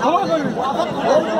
가만히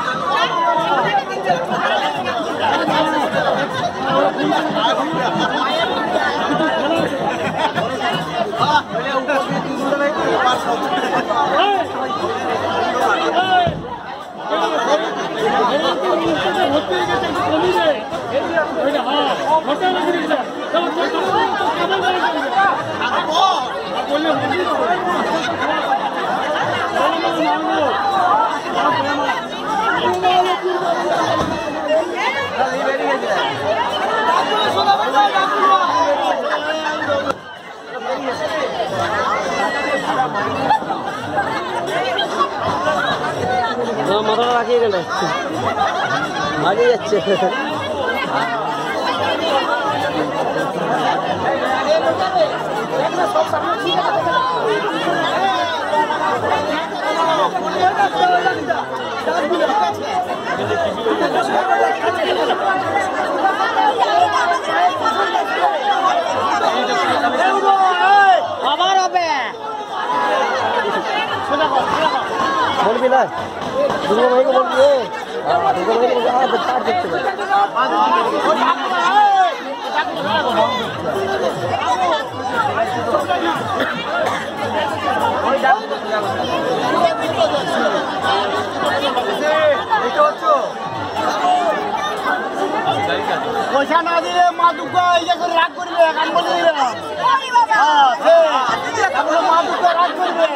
아, 마라라 하게 되네. 얘들아. হারিয়ে যাচ্ছে। আবার হবে। বলবি না? দুর্গা ভাইকে বলবি? পয়সা না দিলে মা দুর্গা ইয়ে করে রাগ করবে গান বলে দিবে হ্যাঁ, মা দুর্গা রাগ করবে।